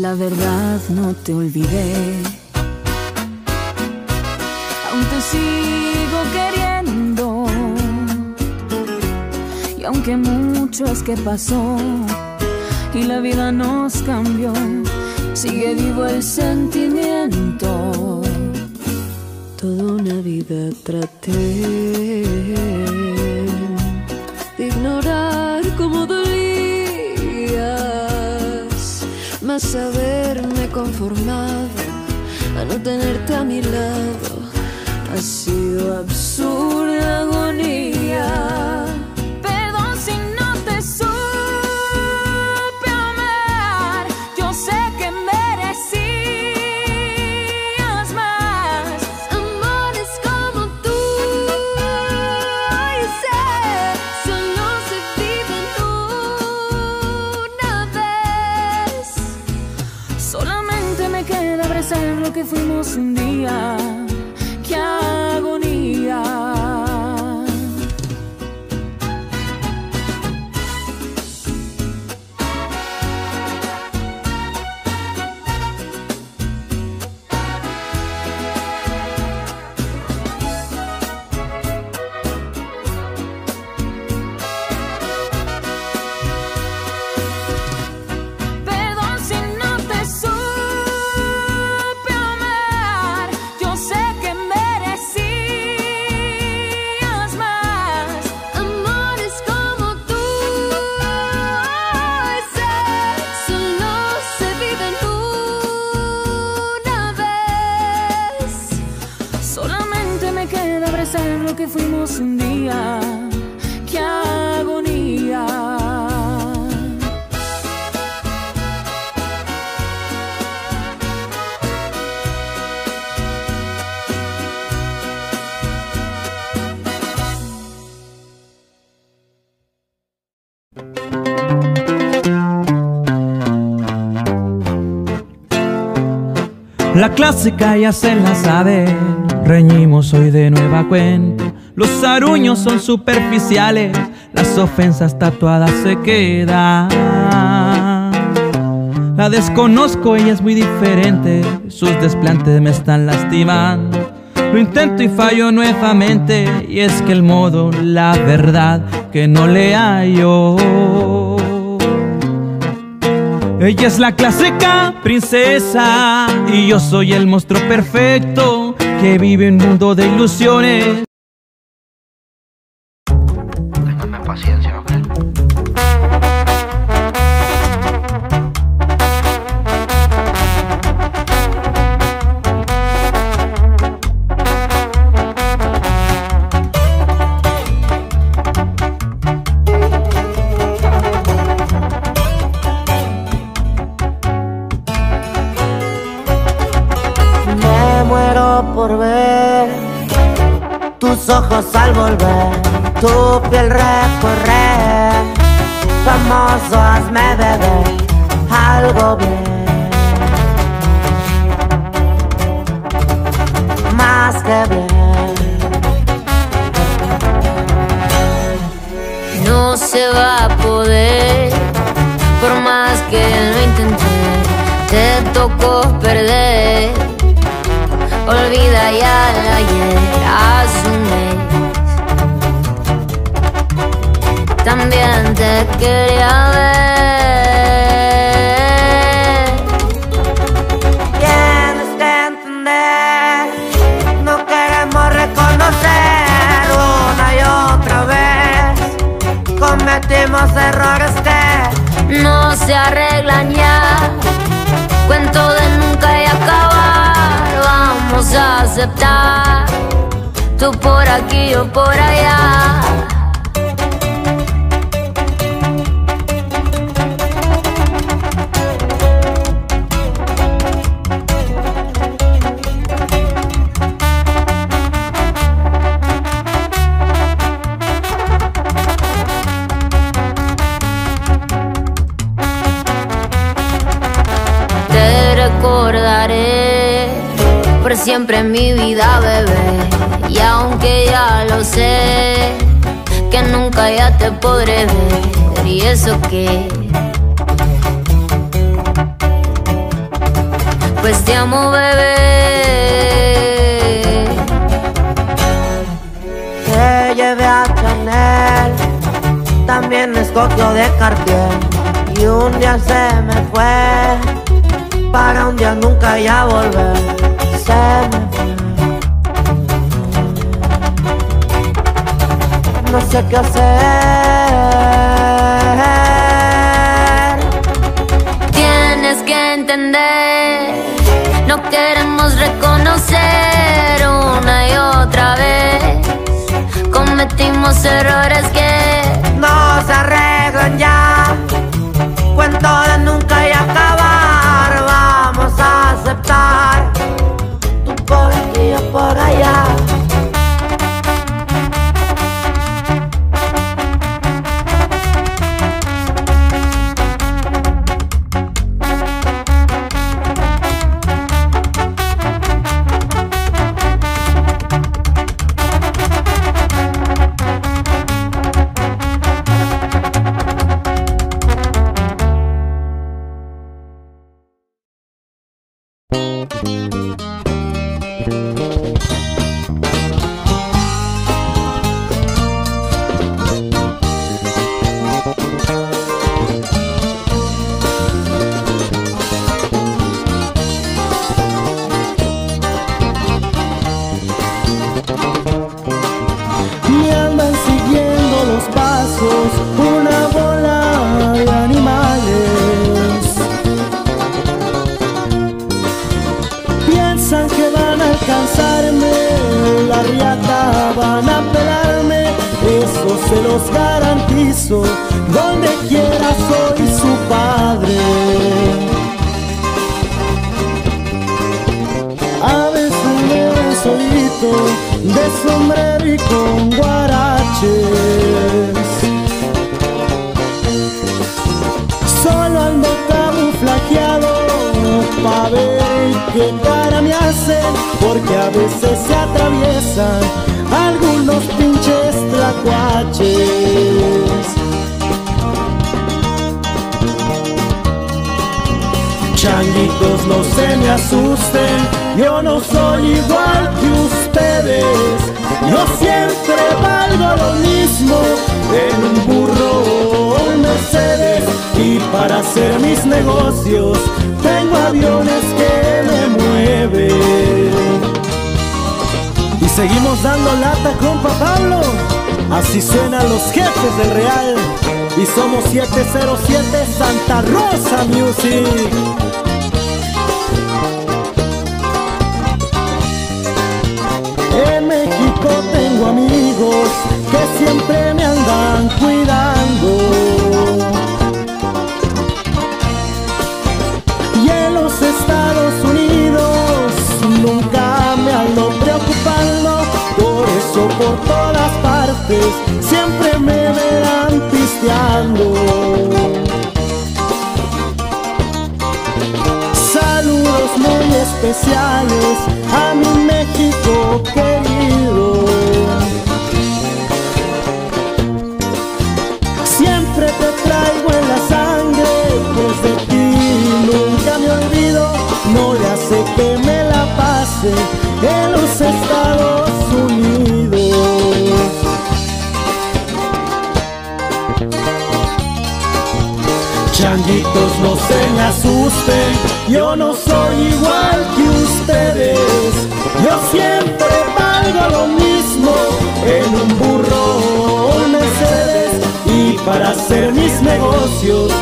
La verdad no te olvidé. Aún te sigo queriendo. Y aunque mucho es que pasó y la vida nos cambió, sigue vivo el sentimiento. Toda una vida traté más haberme conformado a no tenerte a mi lado ha sido absurda abrazar lo que fuimos un día. Abrazar lo que fuimos un día. ¡Qué agonía! La clásica ya se la sabe, reñimos hoy de nueva cuenta. Los aruños son superficiales, las ofensas tatuadas se quedan. La desconozco, ella es muy diferente, sus desplantes me están lastimando. Lo intento y fallo nuevamente, y es que el modo, la verdad, que no le hallo. Ella es la clásica princesa y yo soy el monstruo perfecto que vive en un mundo de ilusiones. Volver, tu piel recorrer. Famoso, hazme beber algo bien. Más que bien. No se va a poder, por más que lo intenté, te tocó perder. Olvida ya el ayer, También te quería ver. Tienes que entender, no queremos reconocer una y otra vez. Cometimos errores que No se arreglan ya, cuento de nunca y acabar. Vamos a aceptar, tú por aquí, yo por allá. Siempre en mi vida, bebé. Y aunque ya lo sé, que nunca ya te podré ver. Y eso que pues te amo bebé. Te llevé a Chanel, también escogió de Cartier y un día se me fue, para un día nunca ya volver, se me fue. No sé qué hacer. no queremos reconocer una y otra vez. Cometimos errores que no se arreglan ya. y acaban a pelarme, eso se los garantizo, donde quiera soy su padre. A veces me ven solito, de sombrero y con guarache. qué cara me hacen, porque a veces se atraviesan algunos pinches tlacuaches. Changuitos, no se me asusten, yo no soy igual que ustedes. Yo siempre valgo lo mismo en un burro o un Mercedes. Y para hacer mis negocios tengo aviones Así suenan los jefes del Real y somos 707 Santa Rosa Music. En México tengo amigos que siempre me andan cuidando. Siempre me verán pisteando. Saludos muy especiales a mi asusten, yo no soy igual que ustedes. Yo siempre valgo lo mismo en un burro Mercedes. Y para hacer mis negocios